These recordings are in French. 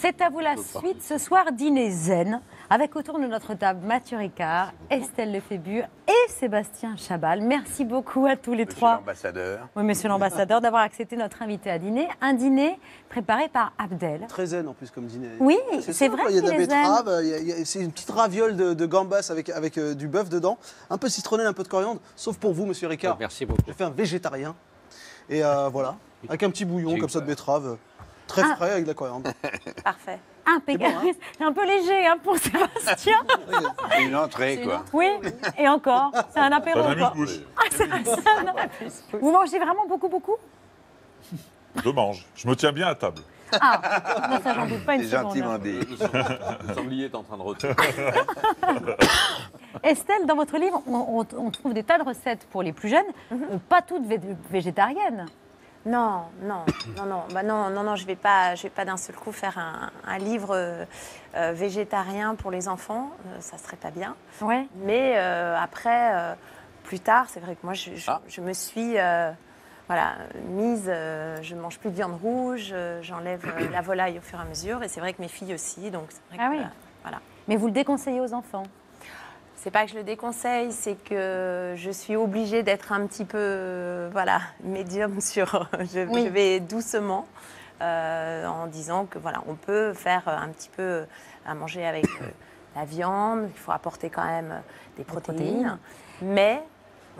C'est à vous la suite. Ce soir, dîner zen, avec autour de notre table Mathieu Ricard, Estelle Lefébure et Sébastien Chabal. Merci beaucoup à tous les Monsieur trois. l'ambassadeur. Oui, monsieur l'ambassadeur, d'avoir accepté notre invité à dîner. Un dîner préparé par Abdel. Très zen en plus comme dîner. Oui, c'est vrai Il y a de la betterave, c'est une petite raviole de, de gambas avec, avec euh, du bœuf dedans, un peu de citronnelle, un peu de coriandre, sauf pour vous, monsieur Ricard. Merci beaucoup. J'ai fait un végétarien. Et euh, voilà, avec un petit bouillon comme ça de betterave, euh, très Ah. frais avec de la coriandre. Parfait. Impeccable. C'est bon, C'est un peu léger hein, pour Sébastien. C'est une entrée, quoi. Oui, et encore. C'est un apéro. Ça quoi. m'amuse-bouche. Ah, un. Vous mangez vraiment beaucoup, beaucoup? Je mange. Je me tiens bien à table. Ah, non, ça, j'en doute pas une seconde. gentiment dit. Le sanglier est en train de rôtir. Estelle, dans votre livre, on, on- on trouve des tas de recettes pour les plus jeunes, euh, pas toutes vé- végétariennes. Non, non, non, non, bah non, non, non, je vais pas, je vais pas d'un seul coup faire un, un livre euh, euh, végétarien pour les enfants, euh, ça serait pas bien. Ouais. Mais euh, après, euh, plus tard, c'est vrai que moi, je, je- Ah. je me suis, euh, voilà, mise, euh, je mange plus de viande rouge, euh, j'enlève la volaille au fur et à mesure, et c'est vrai que mes filles aussi, donc c'est vrai Ah que, oui. euh, voilà. Mais vous le déconseillez aux enfants. C'est pas que je le déconseille, c'est que je suis obligée d'être un petit peu, euh, voilà, médium sur. Je, Oui. je vais doucement euh, en disant que voilà, on peut faire un petit peu à manger avec euh, la viande. Il faut apporter quand même euh, des protéines, protéines. mais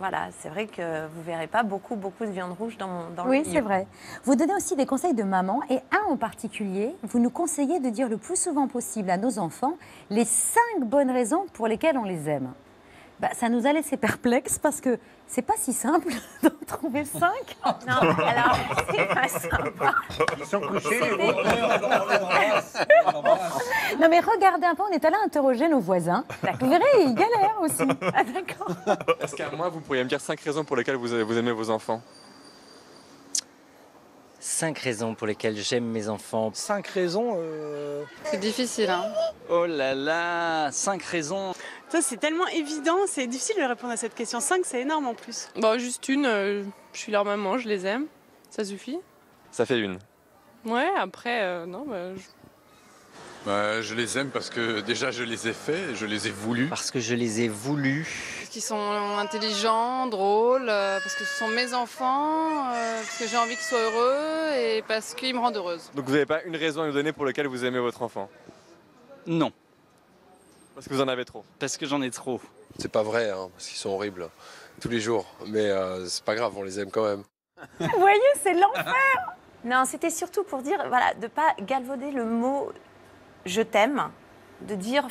voilà, c'est vrai que vous verrez pas beaucoup, beaucoup de viande rouge dans mon dans le Oui, c'est vrai. Vous donnez aussi des conseils de maman, et un en particulier, vous nous conseillez de dire le plus souvent possible à nos enfants les cinq bonnes raisons pour lesquelles on les aime. Bah, ça nous a laissé perplexes parce que c'est pas si simple d'en trouver cinq. Non, alors c'est pas sympa. Ils sont couchés, les Non mais regardez un peu, on est allé interroger nos voisins. Vous verrez, ils galèrent aussi. Ah, d'accord. Est-ce qu'à moi, vous pourriez me dire cinq raisons pour lesquelles vous, vous aimez vos enfants Cinq raisons pour lesquelles j'aime mes enfants. Cinq raisons. euh, C'est difficile, hein. Oh là là, cinq raisons. Ça, c'est tellement évident, c'est difficile de répondre à cette question. 5, c'est énorme en plus. Bon, juste une, euh, je suis leur maman, je les aime. Ça suffit? Ça fait une. Ouais, après, euh, non, bah, je- Bah, je les aime parce que déjà je les ai faits, je les ai voulus. Parce que je les ai voulus. parce qu'ils sont intelligents, drôles, euh, parce que ce sont mes enfants, euh, parce que j'ai envie qu'ils soient heureux et parce qu'ils me rendent heureuse. Donc vous n'avez pas une raison à nous donner pour laquelle vous aimez votre enfant? Non, Parce que vous en avez trop. parce que j'en ai trop. C'est pas vrai, hein, parce qu'ils sont horribles tous les jours. Mais euh, c'est pas grave, on les aime quand même. Vous voyez, c'est l'enfer. Non, c'était surtout pour dire, voilà, de pas galvauder le mot je t'aime, de dire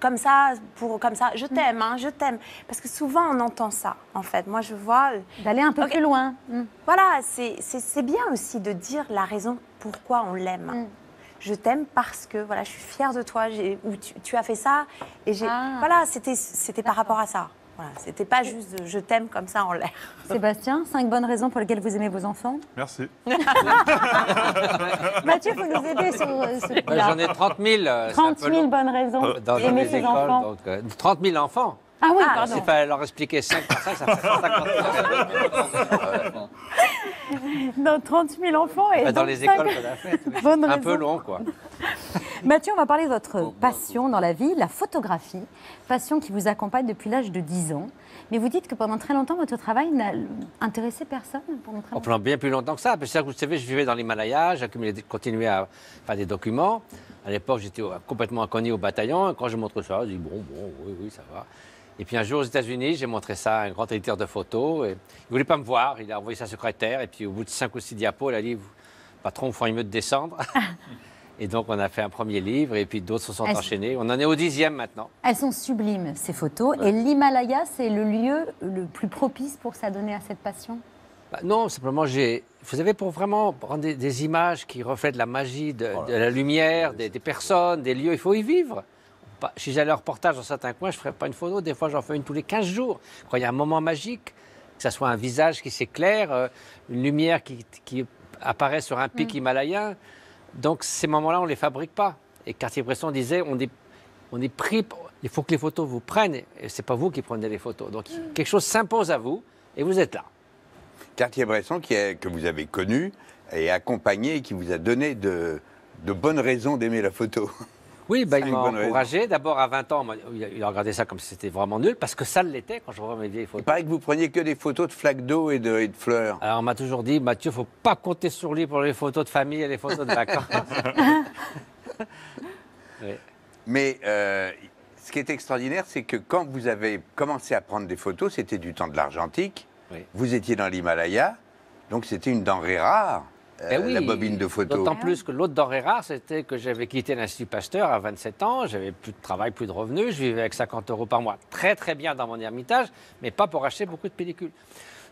comme ça, pour comme ça, je t'aime, hein, je t'aime. Parce que souvent on entend ça, en fait. Moi, je vois, euh, D'aller un peu plus loin. Mm. voilà, c'est bien aussi de dire la raison pourquoi on l'aime. Mm. Je t'aime parce que voilà, je suis fière de toi, ou tu, tu as fait ça, et j'ai, Ah. voilà, c'était par rapport à ça. Voilà, c'était pas juste de je t'aime comme ça en l'air. Sébastien, cinq bonnes raisons pour lesquelles vous aimez vos enfants. Merci. Mathieu, il faut nous aider sur euh, ce coup-là. J'en ai 30 000. euh, c'est un 30 peu 000 long. bonnes raisons Dans d'aimer ses écoles, enfants. donc, euh, 30 000 enfants. Ah oui, Ah, pardon. S'il fallait leur expliquer 5 par 5, ça fait 150 000. Dans 30 000 enfants et Ben, Dans les écoles qu'on a faites. oui. bonnes Un raisons. peu long, quoi. Mathieu, on va parler de votre passion dans la vie, la photographie. Passion qui vous accompagne depuis l'âge de 10 ans. Mais vous dites que pendant très longtemps, votre travail n'a intéressé personne pendant très prend bien plus longtemps que ça. Parce que vous savez, je vivais dans l'Himalaya, j'ai continué à faire des documents. À l'époque, j'étais complètement inconnu au bataillon. Et quand je montre ça, je dis bon, bon, oui, oui, ça va. Et puis un jour aux États-Unis, j'ai montré ça à un grand éditeur de photos. Et il ne voulait pas me voir. Il a envoyé sa secrétaire. Et puis au bout de cinq ou six diapos, il a dit Patron, il faut mieux de descendre. et donc on a fait un premier livre. Et puis d'autres se sont enchaînés. On en est au dixième maintenant. Elles sont sublimes, ces photos. Et l'Himalaya, c'est le lieu le plus propice pour s'adonner à cette passion? Bah, non, simplement, j'ai. Vous savez, pour vraiment prendre des, des images qui reflètent la magie de, de la lumière, des, des personnes, des lieux, il faut y vivre. Pas- Si j'allais en reportage dans certains coins, je ne ferais pas une photo. Des fois, j'en fais une tous les 15 jours. Quand il y a un moment magique, que ce soit un visage qui s'éclaire, euh, une lumière qui, qui apparaît sur un pic himalayen. Donc, ces moments-là, on ne les fabrique pas. Et Cartier-Bresson disait on est, on est pris. Il faut que les photos vous prennent. Et ce n'est pas vous qui prenez les photos. Donc, quelque chose s'impose à vous et vous êtes là. Cartier-Bresson, que vous avez connu et accompagné qui vous a donné de bonnes raisons d'aimer la photo. Oui, bah, il m'a encouragé. D'abord, à 20 ans, il a- il regardé ça comme si c'était vraiment nul, parce que ça l'était quand je revois mes vieilles Il photos. paraît que vous preniez que des photos de flaques d'eau et de, et de fleurs. Alors, on m'a toujours dit, Mathieu, faut pas compter sur lui pour les photos de famille et les photos de vacances. Oui. Mais euh, ce qui est extraordinaire, c'est que quand vous avez commencé à prendre des photos, c'était du temps de l'argentique. Oui. Vous étiez dans l'Himalaya, donc c'était une denrée rare, Eh oui, la bobine de photo. D'autant plus que l'autre denrée rare, c'était que j'avais quitté l'Institut Pasteur à 27 ans, j'avais plus de travail, plus de revenus, je vivais avec 50 euros par mois. Très très bien dans mon ermitage, mais pas pour acheter beaucoup de pellicules.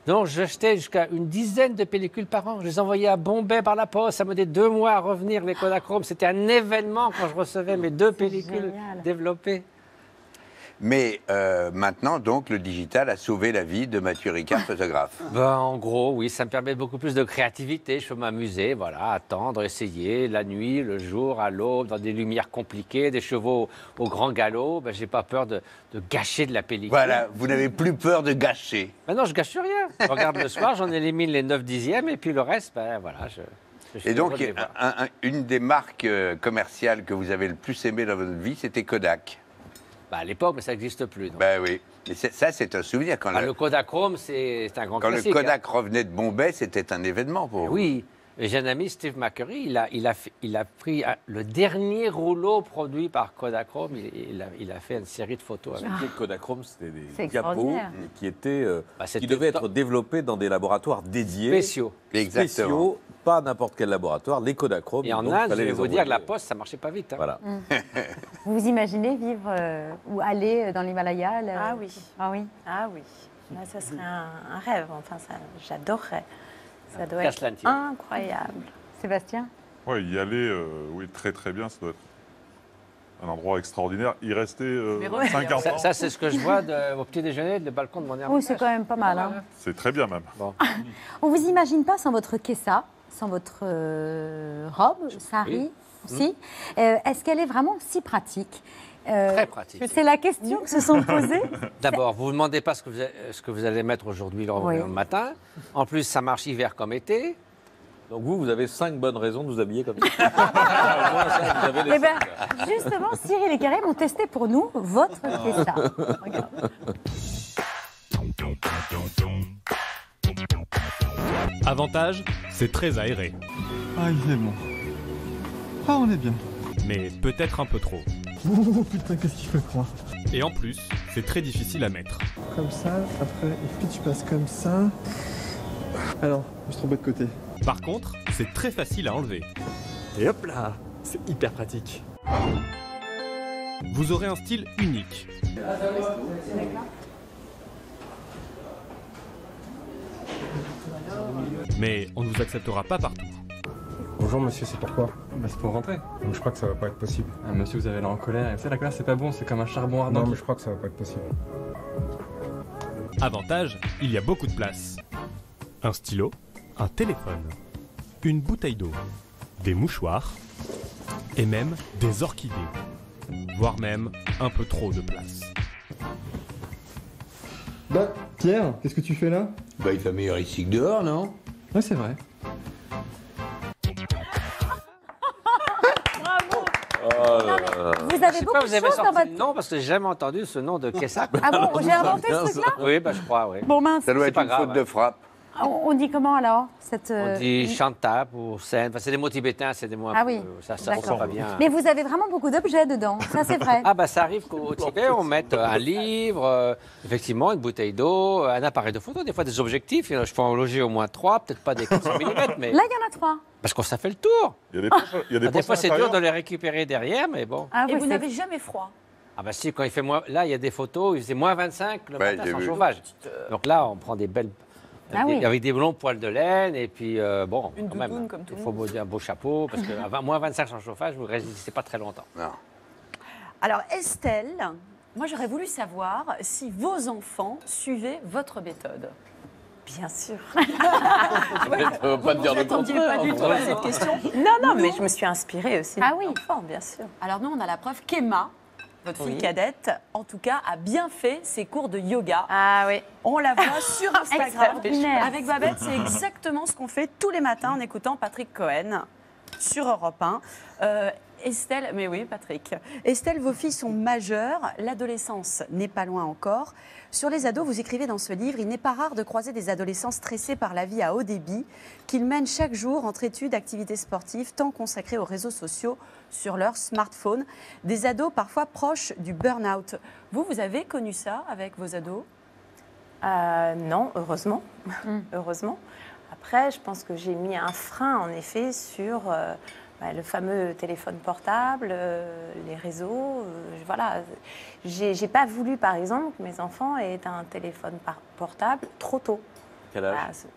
Donc j'achetais jusqu'à une dizaine de pellicules par an. Je les envoyais à Bombay par la poste. Ça me donnait deux mois à revenir, les Kodachrome. C'était un événement quand je recevais mes deux pellicules génial. développées. Mais euh, maintenant, donc, le digital a sauvé la vie de Mathieu Ricard, photographe. Ben, en gros, oui, ça me permet beaucoup plus de créativité. Je peux m'amuser, voilà, attendre, essayer, la nuit, le jour, à l'aube, dans des lumières compliquées, des chevaux au grand galop. Ben, j'ai pas peur de, de gâcher de la pellicule. Voilà, vous n'avez plus peur de gâcher. Ben non, je gâche rien. Je regarde le soir, j'en élimine les 9 dixièmes, et puis le reste, ben voilà, je. Et donc, un- un- une des marques euh, commerciales que vous avez le plus aimé dans votre vie, c'était Kodak. Ben, à l'époque, mais ça n'existe plus. donc. Ben oui. Mais ça, c'est un souvenir. Quand, Ah, le, le Kodachrome, c'est un grand quand le classique. Kodak revenait de Bombay, c'était un événement pour hein. vous. Oui. J'ai un ami, Steve McCurry, il a, il a, il a pris ah, le dernier rouleau produit par Kodachrome. Il, il a, il a fait une série de photos avec. Les Kodachrome, c'était des diapos qui étaient, euh, Bah, qui devaient être développés dans des laboratoires dédiés. Spéciaux. Exactement. Spéciaux, pas n'importe quel laboratoire, les Kodachrome. Et en Inde, je vais vous dire que la poste, ça marchait pas vite. hein. Voilà. Vous vous imaginez vivre euh, ou aller dans l'Himalaya le- Ah oui. Ah oui. Ah oui, là, ça serait un, un rêve. Enfin, ça, j'adorerais. Ça doit Qu'à être incroyable. Sébastien Ouais, y aller, euh, oui, très très bien, ça doit être un endroit extraordinaire. Y rester euh, revenir. 50 Ça, ans, ça, c'est ce que je vois de- au petit déjeuner, le balcon de mon ermitage. Oui, c'est quand même pas mal. hein. c'est très bien même. On vous imagine pas sans votre kessa, sans votre euh, robe, sari aussi. Euh, Est-ce qu'elle est vraiment si pratique Euh, Très pratique. C'est la question que se sont posées. D'abord, vous ne demandez pas ce que vous, a- ce que vous allez mettre aujourd'hui le Oui. le matin. En plus, ça marche hiver comme été. Donc vous, vous avez cinq bonnes raisons de vous habiller comme ça. Ça, vous avez Eh ben, justement, Cyril et Karim ont testé pour nous votre kessa. Regarde. Avantage, c'est très aéré. Ah, il est bon. Ah, on est bien. Mais peut-être un peu trop. Oh putain, qu'est-ce qu'il fait froid. Et en plus, c'est très difficile à mettre. Comme ça, après, et puis tu passes comme ça. Alors, je me suis trompé de côté. Par contre, c'est très facile à enlever. Et hop là C'est hyper pratique. Vous aurez un style unique. Mais on ne vous acceptera pas partout. Bonjour monsieur, c'est pourquoi Bah c'est pour rentrer. Donc je crois que ça va pas être possible. Ah, monsieur, vous avez l'air en colère. Et vous savez, la colère c'est pas bon, c'est comme un charbon ardent. Non mais je crois que ça va pas être possible. Avantage, il y a beaucoup de place. Un stylo, un téléphone, une bouteille d'eau, des mouchoirs et même des orchidées. Voire même un peu trop de place. Bah, Pierre, qu'est-ce que tu fais là? Bah, il fait meilleur ici que dehors, non? Ouais, c'est vrai. Vous avez beaucoup pas, de vous avez choses dans sorti votre... le nom parce que j'ai jamais entendu ce nom de Kessa. Ah bon, j'ai inventé ce truc-là Oui, bah, je crois, oui. Bon mince, Ça doit C'est être pas une grave, faute de hein. frappe. On, on dit comment alors cette, On euh, dit chantap ou scène. Enfin, c'est des mots tibétains, c'est des mots Ah peu- oui, Ça, ça d'accord. ressemble pas bien. Mais vous avez vraiment beaucoup d'objets dedans, ça c'est vrai. Ah bah ça arrive qu'au Tibet, on mette euh, un livre, euh, effectivement, une bouteille d'eau, un appareil de photo, des fois des objectifs. Je peux en loger au moins trois, peut-être pas des 400 mm, mais Là, il y en a trois. parce qu'on ça fait le tour. Il y a des, poches- il y a des Ah, des fois, c'est dur de les récupérer derrière, mais bon. Ah, Et vous n'avez jamais froid. Ah bah si, quand il fait moins... Là, il y a des photos, il faisait moins 25 le Ouais, matin sans chauffage. Donc là, on prend des belles... Ah avec, oui. des, avec des longs poils de laine et puis euh, bon, Une quand même, doudoune comme tout il faut beau- un beau chapeau parce que à 20 moins 25 sans chauffage, vous ne résistez pas très longtemps. Non. Alors Estelle, moi j'aurais voulu savoir si vos enfants suivaient votre méthode. Bien sûr. Pas te dire le Vous pas du tout à cette question. Non, non, mais je me suis inspirée aussi. Ah oui. Enfant, bien sûr. Alors nous, on a la preuve qu'Emma, votre fille Oui. cadette, en tout cas, a bien fait ses cours de yoga. Ah oui. On la voit sur Instagram. Extraordinaire. Avec Babette, c'est exactement ce qu'on fait tous les matins en écoutant Patrick Cohen. sur Europe 1. Euh, Estelle, mais oui, Patrick. Estelle, vos filles sont majeures, l'adolescence n'est pas loin encore. Sur les ados, vous écrivez dans ce livre, il n'est pas rare de croiser des adolescents stressés par la vie à haut débit, qu'ils mènent chaque jour entre études, activités sportives, temps consacré aux réseaux sociaux sur leur smartphone. Des ados parfois proches du burn-out. Vous, vous avez connu ça avec vos ados? Euh, non, heureusement. heureusement. Après, je pense que j'ai mis un frein, en effet, sur euh, bah, le fameux téléphone portable, euh, les réseaux. euh, voilà. J'ai pas voulu, par exemple, que mes enfants aient un téléphone par- portable trop tôt. Quel âge Voilà, c'est-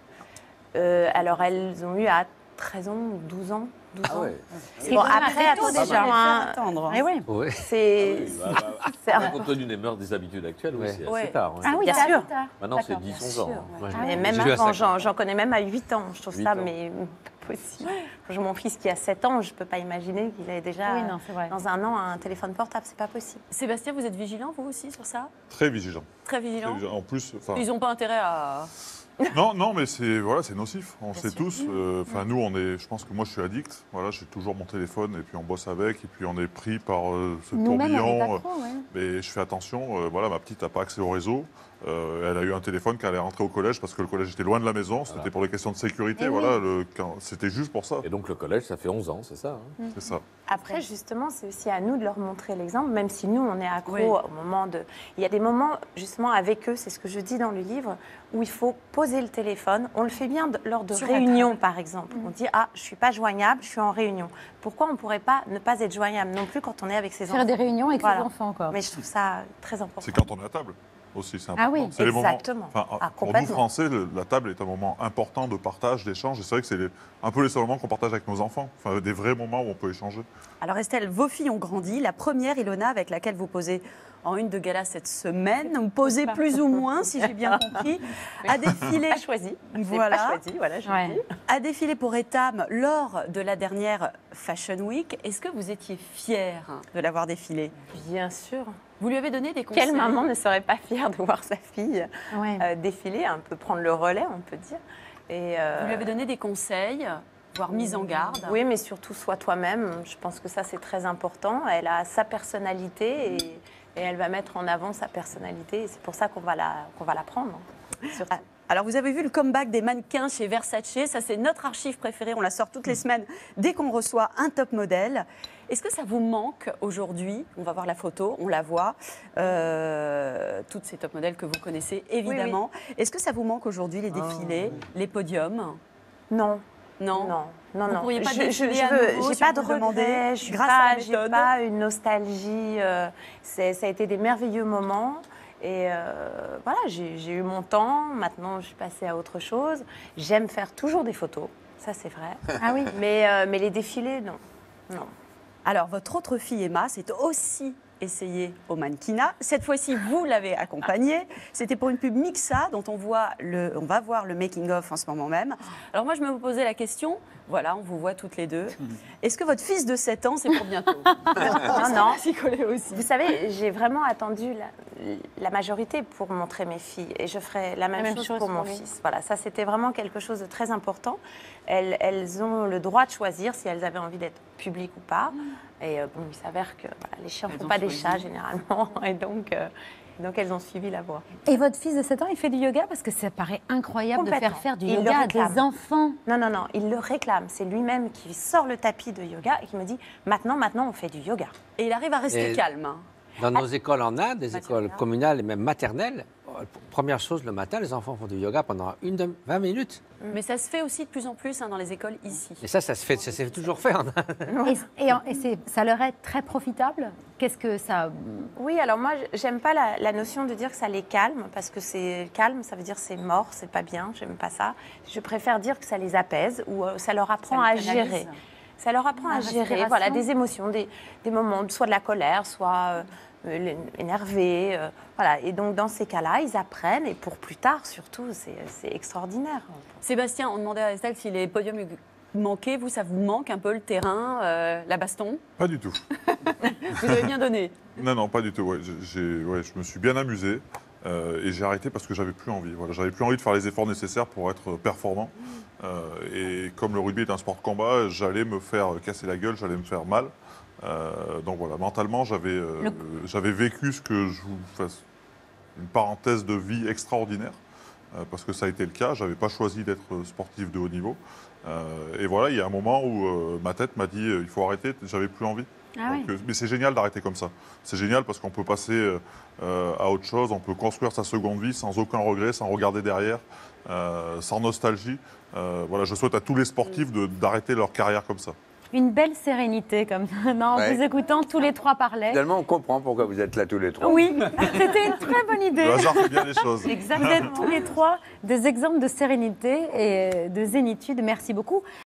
euh, alors, elles ont eu à 13 ans, 12 ans. 12 Ah ans. ouais. Bon, même après, attention, déjà. hein. Attendre, hein. Eh oui. Oui. C'est. Ah bah, c'est un- Compte tenu des mœurs, des habitudes actuelles, oui, Ouais. c'est Ouais. assez tard. ouais. Ah oui, Bien c'est sûr. Maintenant, c'est D'accord. 10-11 ans. sûr, hein. Moi, je- Mais même avant, j'en connais même à 8 ans. Je trouve 8 ça ans. mais possible. J'ai mon fils qui a 7 ans, je ne peux pas imaginer qu'il ait déjà Oui, non, c'est vrai. dans un an un téléphone portable, c'est pas possible. Sébastien, vous êtes vigilant, vous aussi, sur ça? Très vigilant. Très Très vigilant vigilant. En plus, enfin, Ils n'ont pas intérêt à... non, non, mais c'est voilà, c'est nocif. On Bien sait sûr. tous. euh, Enfin, nous, on est. Je pense que moi, je suis addict. Voilà, j'ai toujours mon téléphone et puis on bosse avec et puis on est pris par euh, ce Nous-mêmes, on est tourbillon. accro, ouais. Mais je fais attention. euh, voilà, ma petite n'a pas accès au réseau. Euh, elle a eu un téléphone quand elle est rentrée au collège parce que le collège était loin de la maison. C'était Voilà. pour les questions de sécurité. Eh voilà, c'était juste pour ça. Et donc, le collège, ça fait 11 ans, c'est ça hein? C'est ça. Après, justement, c'est aussi à nous de leur montrer l'exemple, même si nous, on est accro Oui. au moment de. Il y a des moments, justement, avec eux, c'est ce que je dis dans le livre, où il faut poser le téléphone. On le fait bien lors de Sur réunions, par exemple. On dit Ah, je suis pas joignable, je suis en réunion. Pourquoi on ne pourrait pas ne pas être joignable non plus quand on est avec ses enfants Faire des réunions avec Voilà. ses enfants, quoi. Mais je trouve ça très important. C'est quand on est à table aussi, c'est Ah oui, moments- exactement. enfin, Ah, pour nous. Français, le- la table est un moment important de partage, d'échange. Et c'est vrai que c'est les- un peu les seuls moments qu'on partage avec nos enfants. Enfin, des vrais moments où on peut échanger. Alors Estelle, vos filles ont grandi. La première, Ilona, avec laquelle vous posez en une de gala cette semaine, posez plus ou moins, si j'ai bien compris, a défilé. Pas choisi. Voilà. pas choisi, voilà, je Ouais. a défilé pour Etam lors de la dernière Fashion Week. Est-ce que vous étiez fière de l'avoir défilé? Bien sûr. Vous lui avez donné des conseils? Quelle maman ne serait pas fière de voir sa fille Ouais. euh, défiler, un peu prendre le relais, on peut dire. Et, euh, Vous lui avez donné des conseils, voire mise en garde? Oui, mais surtout sois toi-même. Je pense que ça c'est très important. Elle a sa personnalité et, et elle va mettre en avant sa personnalité. C'est pour ça qu'on va la qu'on va la prendre. Surtout. Ah, Alors, vous avez vu le comeback des mannequins chez Versace. Ça, c'est notre archive préférée. On la sort toutes les semaines dès qu'on reçoit un top modèle. Est-ce que ça vous manque aujourd'hui? On va voir la photo, on la voit. Euh, toutes ces top modèles que vous connaissez, évidemment. Est-ce que ça vous manque aujourd'hui, les défilés, les podiums? Non. Non Non, non, Vous non. pourriez pas je, je veux- j'ai si pas de vous demandait, regret, je suis grâce pas, pas une nostalgie. euh, c'est- ça a été des merveilleux moments. Et euh, voilà, j'ai eu mon temps. Maintenant, je suis passée à autre chose. J'aime faire toujours des photos. Ça, c'est vrai. Ah oui. Mais, euh, mais les défilés, non. Non. Alors, votre autre fille, Emma, s'est aussi essayée au mannequinat. Cette fois-ci, vous l'avez accompagnée. C'était pour une pub Mixa, dont on, voit le, on va voir le making-of en ce moment même. Alors moi, je me posais la question, voilà, on vous voit toutes les deux. Est-ce que votre fils de 7 ans, c'est pour bientôt? Non, non. S'y coller aussi. Vous savez, j'ai vraiment attendu la, la majorité pour montrer mes filles et je ferai la même, même chose, chose pour mon fils. Voilà, ça c'était vraiment quelque chose de très important. Elles, elles ont le droit de choisir si elles avaient envie d'être publiques ou pas. Et euh, bon, il s'avère que voilà, les chiens ne font ont pas des choisi. chats généralement et donc, euh, donc elles ont suivi la voie. Et votre fils de 7 ans, il fait du yoga? Parce que ça paraît incroyable de faire faire du Il yoga à des enfants. Non, non, non, il le réclame. C'est lui-même qui sort le tapis de yoga et qui me dit maintenant, maintenant, on fait du yoga. Et il arrive à rester Et- calme. hein. Dans nos écoles en Inde, des écoles communales et même maternelles, première chose le matin, les enfants font du yoga pendant une demi- 20 minutes. Mais ça se fait aussi de plus en plus hein, dans les écoles ici. Et ça, ça se fait, ça s'est toujours fait Inde. Et, et en- et c'est- ça leur est très profitable? Qu'est-ce que ça. Oui, alors moi, j'aime pas la, la notion de dire que ça les calme, parce que c'est calme, ça veut dire c'est mort, c'est pas bien, j'aime pas ça. Je préfère dire que ça les apaise ou euh, ça leur apprend Ça à gérer. Ça leur apprend La à gérer voilà, des émotions, des, des moments, soit de la colère, soit euh, euh, énervé. euh, voilà. Et donc, dans ces cas-là, ils apprennent, et pour plus tard, surtout, c'est c'est extraordinaire. Sébastien, on demandait à Estelle si les podiums lui manquaient. Vous, ça vous manque un peu le terrain, euh, la baston? Pas du tout. Vous avez bien donné. Non, non, pas du tout. Ouais, je me suis bien amusé. Euh, et j'ai arrêté parce que j'avais plus envie. Voilà, j'avais plus envie de faire les efforts nécessaires pour être performant. Euh, et comme le rugby est un sport de combat, j'allais me faire casser la gueule, j'allais me faire mal. Euh, donc voilà, mentalement, j'avais euh, j'avais vécu ce que je vous fasse une parenthèse de vie extraordinaire. euh, parce que ça a été le cas, j'avais pas choisi d'être sportif de haut niveau. Et voilà, il y a un moment où ma tête m'a dit il faut arrêter, j'avais plus envie. Ah Donc, oui. mais c'est génial d'arrêter comme ça. C'est génial parce qu'on peut passer à autre chose, on peut construire sa seconde vie sans aucun regret, sans regarder derrière, sans nostalgie. Voilà, je souhaite à tous les sportifs de- d'arrêter leur carrière comme ça. Une belle sérénité comme ça. Non, en Ouais. vous écoutant, tous les trois parlaient. Finalement, on comprend pourquoi vous êtes là tous les trois. Oui, c'était une très bonne idée. Le hasard fait bien les choses. Vous êtes tous les trois des exemples de sérénité et de zénitude. Merci beaucoup.